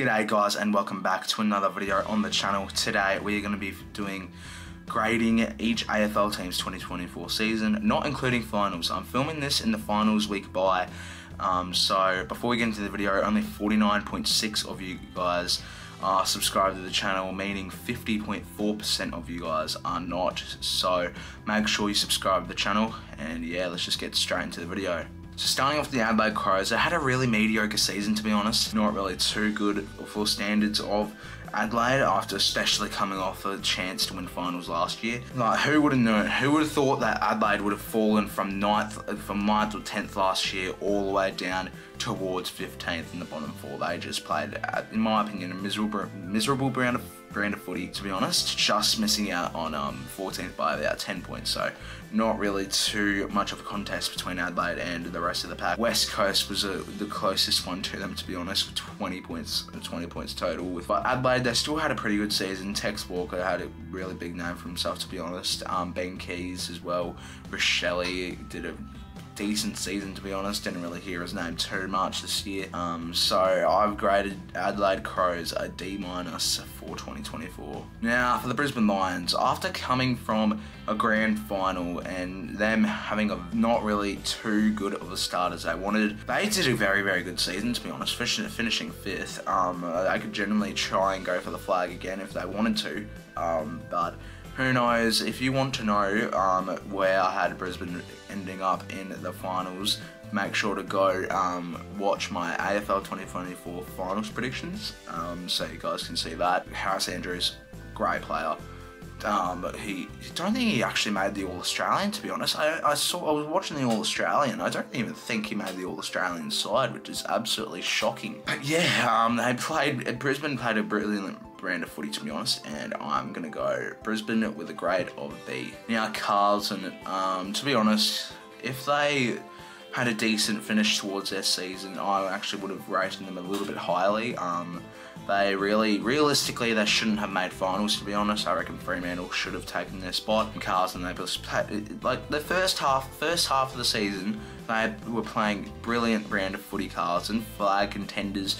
G'day guys and welcome back to another video on the channel. Today we're going to be doing grading each AFL team's 2024 season, not including finals. I'm filming this in the finals week by, um, so before we get into the video, only 49.6 of you guys are subscribed to the channel, meaning 50.4% of you guys are not. So make sure you subscribe to the channel and yeah, let's just get straight into the video. So starting off the Adelaide Crows, they had a really mediocre season to be honest. Not really too good for standards of Adelaide after especially coming off a chance to win finals last year. Like who would have known? Who would have thought that Adelaide would have fallen from ninth, from ninth or tenth last year all the way down towards 15th in the bottom four. They just played, in my opinion, a miserable, miserable brand of brand of footy, to be honest. Just missing out on um, 14th by about 10 points, so not really too much of a contest between Adelaide and the rest of the pack. West Coast was a, the closest one to them, to be honest, with 20 points, 20 points total. But Adelaide, they still had a pretty good season. Tex Walker had a really big name for himself, to be honest. Um, ben Keays as well. Rachele did a decent season to be honest. Didn't really hear his name too much this year. Um, so I've graded Adelaide Crows a D minus for 2024. Now for the Brisbane Lions, after coming from a grand final and them having a not really too good of a start as they wanted, they did a very very good season to be honest. Finishing, finishing fifth, um, they could generally try and go for the flag again if they wanted to, um, but who knows, if you want to know um, where I had Brisbane ending up in the finals, make sure to go um, watch my AFL 2024 finals predictions um, so you guys can see that. Harris Andrews, great player. Um, he, I don't think he actually made the All Australian. To be honest, I, I, saw I was watching the All Australian. I don't even think he made the All Australian side, which is absolutely shocking. But yeah, um, they played. Brisbane played a brilliant brand of footy to be honest and I'm gonna go Brisbane with a grade of B. Now Carlton, um, to be honest, if they had a decent finish towards their season, I actually would have rated them a little bit highly. Um, they really, realistically, they shouldn't have made finals. To be honest, I reckon Fremantle should have taken their spot. And Carlton, they just like the first half, first half of the season, they were playing brilliant brand of footy. Carlton, flag contenders,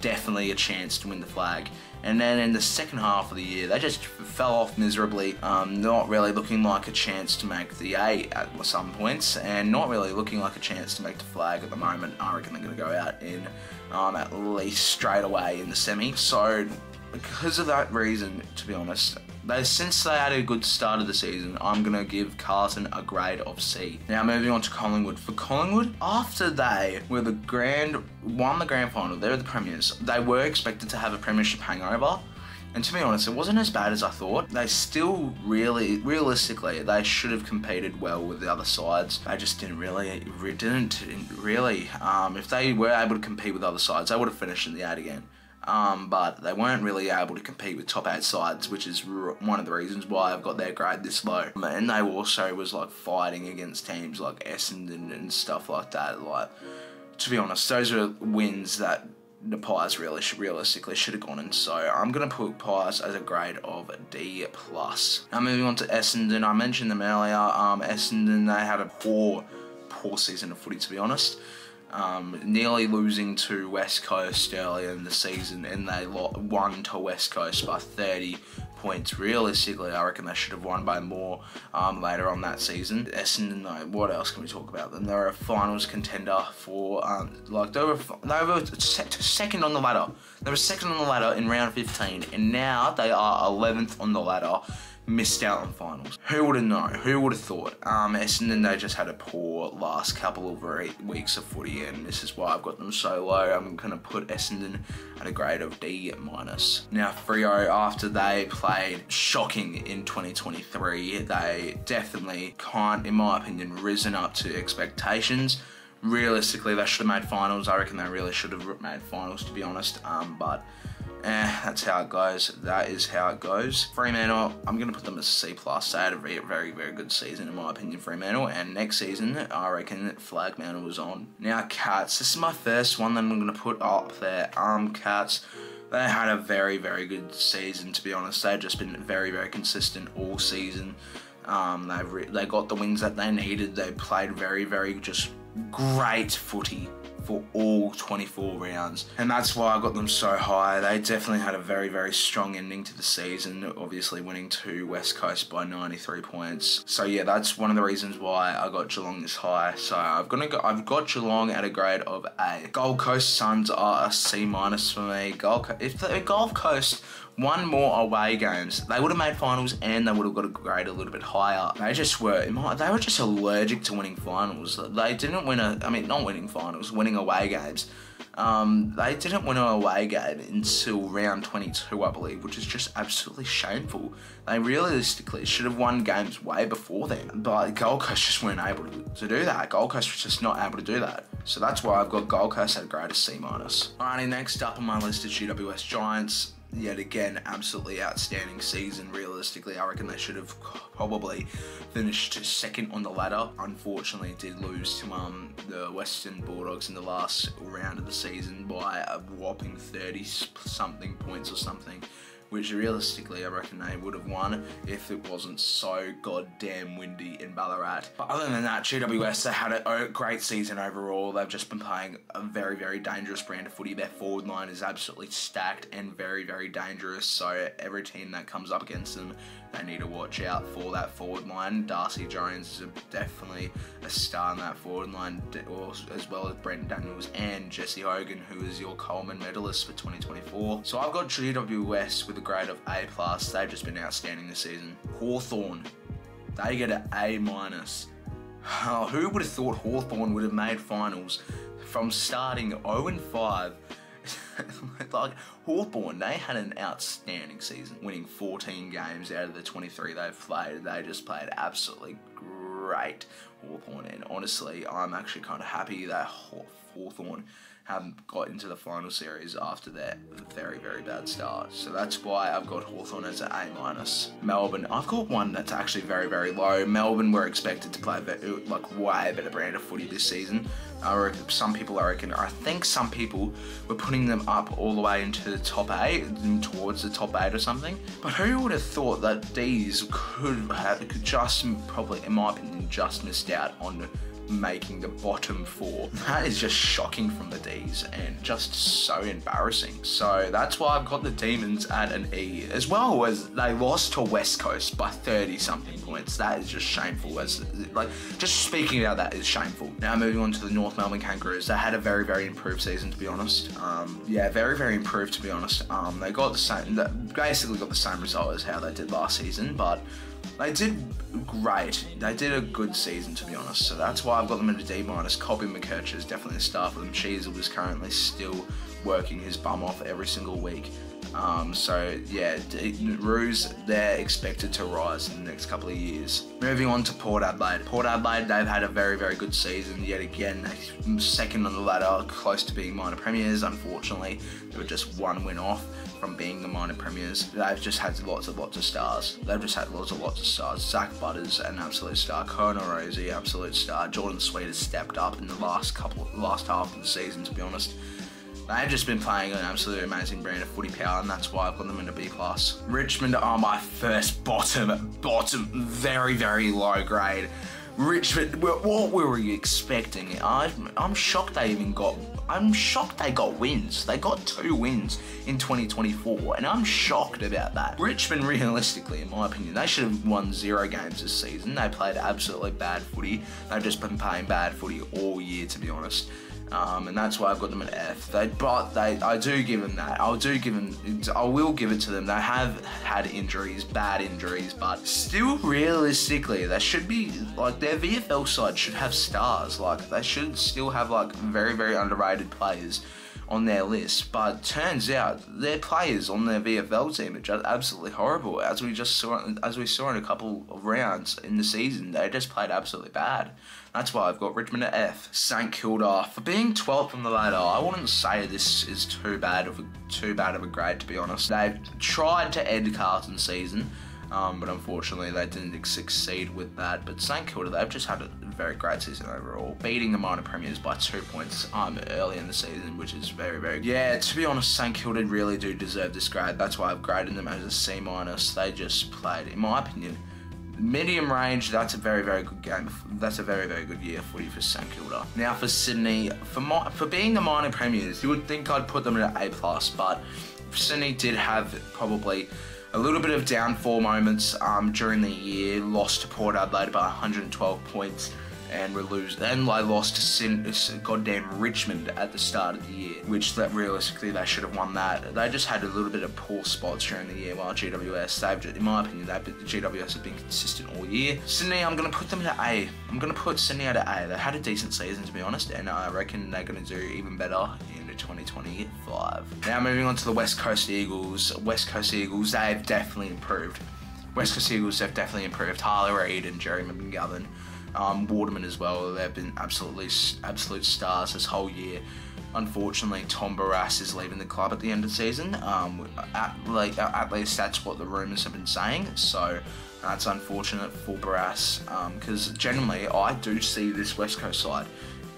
definitely a chance to win the flag. And then in the second half of the year, they just fell off miserably, um, not really looking like a chance to make the eight at some points, and not really looking like a chance to make the flag at the moment. I reckon they're going to go out in um, at least straight away in the semi. So because of that reason, to be honest, they, since they had a good start of the season, I'm going to give Carlton a grade of C. Now moving on to Collingwood. For Collingwood, after they were the grand, won the grand final, they were the premiers, they were expected to have a premiership hangover. And to be honest, it wasn't as bad as I thought. They still really, realistically, they should have competed well with the other sides. They just didn't really, didn't really. Um, if they were able to compete with other sides, they would have finished in the eight again. Um, but they weren't really able to compete with top eight sides, which is one of the reasons why I've got their grade this low. And they also was like fighting against teams like Essendon and stuff like that. Like, to be honest, those are wins that the Pies really realistically should have gone in. So I'm gonna put Pies as a grade of D plus. Now moving on to Essendon, I mentioned them earlier. Um, Essendon they had a poor, poor season of footy to be honest um, nearly losing to West Coast earlier in the season, and they won to West Coast by 30 points. Realistically, I reckon they should have won by more um, later on that season. Essendon, what else can we talk about them? They're a finals contender for, um, like, they were, they were second on the ladder. They were second on the ladder in round 15, and now they are 11th on the ladder missed out on finals. Who would have known? Who would have thought? Um, Essendon, they just had a poor last couple of weeks of footy, and this is why I've got them so low. I'm going to put Essendon at a grade of D minus. Now, Freo, after they played shocking in 2023, they definitely can't, in my opinion, risen up to expectations realistically they should have made finals. I reckon they really should have made finals to be honest. Um, but Eh, that's how it goes. That is how it goes. Fremantle, I'm going to put them as C+. plus. They had a very, very, very good season, in my opinion, Fremantle. And next season, I reckon Flag Mantle was on. Now, Cats. This is my first one that I'm going to put up there. Um, Cats. They had a very, very good season, to be honest. They've just been very, very consistent all season. Um, they they got the wins that they needed. They played very, very just great footy for all 24 rounds. And that's why I got them so high. They definitely had a very, very strong ending to the season, obviously winning to West Coast by 93 points. So yeah, that's one of the reasons why I got Geelong this high. So I've got go, I've got Geelong at a grade of A. Gold Coast Suns are a C minus for me. Gold if the Gold Coast one more away games, they would have made finals and they would have got a grade a little bit higher. They just were, they were just allergic to winning finals. They didn't win a, I mean, not winning finals, winning away games. Um, they didn't win an away game until round 22, I believe, which is just absolutely shameful. They realistically should have won games way before then, but Gold Coast just weren't able to, do that. Gold Coast was just not able to do that. So that's why I've got Gold Coast at a grade of C minus. Alrighty, next up on my list is GWS Giants yet again, absolutely outstanding season. Realistically, I reckon they should have probably finished second on the ladder. Unfortunately, did lose to um, the Western Bulldogs in the last round of the season by a whopping 30 something points or something which realistically I reckon they would have won if it wasn't so goddamn windy in Ballarat. But other than that, GWS, they had a great season overall. They've just been playing a very, very dangerous brand of footy. Their forward line is absolutely stacked and very, very dangerous. So every team that comes up against them, they need to watch out for that forward line. Darcy Jones is definitely a star in that forward line, as well as Brent Daniels and Jesse Hogan, who is your Coleman medalist for 2024. So I've got GWS with a grade of A+. plus. They've just been outstanding this season. Hawthorn, they get an A minus. Oh, who would have thought Hawthorn would have made finals from starting 0 5? like Hawthorn, they had an outstanding season, winning 14 games out of the 23 they've played. They just played absolutely great Hawthorn, and honestly, I'm actually kind of happy that Hawthorn haven't got into the final series after that very, very bad start. So that's why I've got Hawthorn as an A minus. Melbourne, I've got one that's actually very, very low. Melbourne were expected to play like way better brand of footy this season. Reckon some people, I reckon, I think some people were putting them up all the way into the top eight, towards the top eight or something. But who would have thought that these could have, could just probably, in my opinion, just missed out on making the bottom four. That is just shocking from the D's and just so embarrassing. So that's why I've got the Demons at an E, as well as they lost to West Coast by 30 something points. That is just shameful. As like just speaking about that is shameful. Now moving on to the North Melbourne Kangaroos, they had a very very improved season to be honest. Um, yeah, very very improved to be honest. Um, they got the same, basically got the same result as how they did last season, but they did great. They did a good season, to be honest. So that's why I've got them at a D minus. Colby McKercher is definitely a star for them. Sheezel is currently still working his bum off every single week. Um, so yeah, Roos, they're expected to rise in the next couple of years. Moving on to Port Adelaide. Port Adelaide, they've had a very, very good season. Yet again, second on the ladder, close to being minor premiers. Unfortunately, they were just one win off from being the minor premiers. They've just had lots and lots of stars. They've just had lots and lots of stars. Zach Butters, an absolute star. Connor Rozee, absolute star. Jordon Sweet has stepped up in the last couple, last half of the season, to be honest. They've just been playing an absolutely amazing brand of footy power, and that's why I've got them in a B plus. Richmond are my first bottom, bottom, very, very low grade. Richmond, what were we expecting? I'm, I'm shocked they even got. I'm shocked they got wins. They got two wins in 2024, and I'm shocked about that. Richmond, realistically, in my opinion, they should have won zero games this season. They played absolutely bad footy. They've just been playing bad footy all year, to be honest um, and that's why I've got them at F. They, but they, I do give them that. I do give them. I will give it to them. They have had injuries, bad injuries, but still, realistically, they should be like their VFL side should have stars. Like they should still have like very, very underrated players on their list, but turns out their players on their VFL team are just absolutely horrible. As we just saw, as we saw in a couple of rounds in the season, they just played absolutely bad. That's why I've got Richmond at F. St Kilda for being 12th on the ladder. I wouldn't say this is too bad of a too bad of a grade to be honest. They've tried to end Carlton's season. Um, but unfortunately they didn't succeed with that. But St Kilda, they've just had a very great season overall, beating the minor premiers by two points um, early in the season, which is very, very good. Yeah, to be honest, St Kilda really do deserve this grade. That's why I've graded them as a C minus. They just played, in my opinion, medium range, that's a very, very good game. That's a very, very good year footy for St Kilda. Now for Sydney, for my, for being the minor premiers, you would think I'd put them at A plus, but Sydney did have probably a little bit of downfall moments um, during the year. Lost to Port Adelaide by 112 points and we lose. Then I lost to Sin, goddamn Richmond at the start of the year, which that realistically they should have won that. They just had a little bit of poor spots during the year. While GWS, they've, in my opinion, they've, the GWS have been consistent all year. Sydney, I'm gonna put them at A. I'm gonna put Sydney at A. They had a decent season to be honest, and I reckon they're gonna do even better in 2025. Now moving on to the West Coast Eagles. West Coast Eagles, they've definitely improved. West Coast Eagles have definitely improved. Harley Reid and Jerry McGovern um, Waterman as well. They've been absolutely absolute stars this whole year. Unfortunately, Tom Barrass is leaving the club at the end of the season. Um, at, like, at least that's what the rumours have been saying. So that's unfortunate for Barrass because um, generally I do see this West Coast side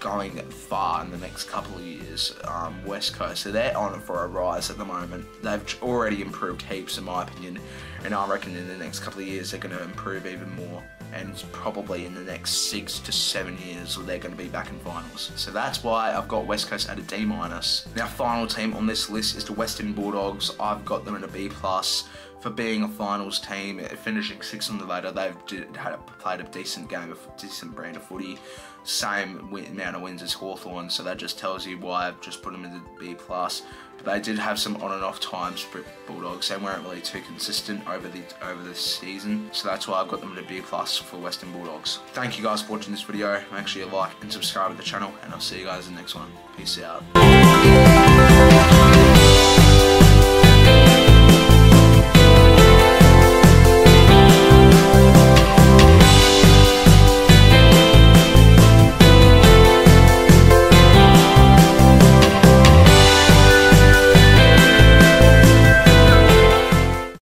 going far in the next couple of years. Um, West Coast, so they're on for a rise at the moment. They've already improved heaps, in my opinion, and I reckon in the next couple of years they're going to improve even more and probably in the next six to seven years they're going to be back in finals. So that's why I've got West Coast at a D minus. Now final team on this list is the Western Bulldogs. I've got them at a B plus for being a finals team, finishing sixth on the ladder. They've did, had a, played a decent game of decent brand of footy. Same amount of wins as Hawthorn, so that just tells you why I've just put them in the B plus. But they did have some on and off times for Bulldogs. They weren't really too consistent over the over the season, so that's why I've got them at a B plus for Western Bulldogs. Thank you guys for watching this video. Make sure you like and subscribe to the channel, and I'll see you guys in the next one. Peace out.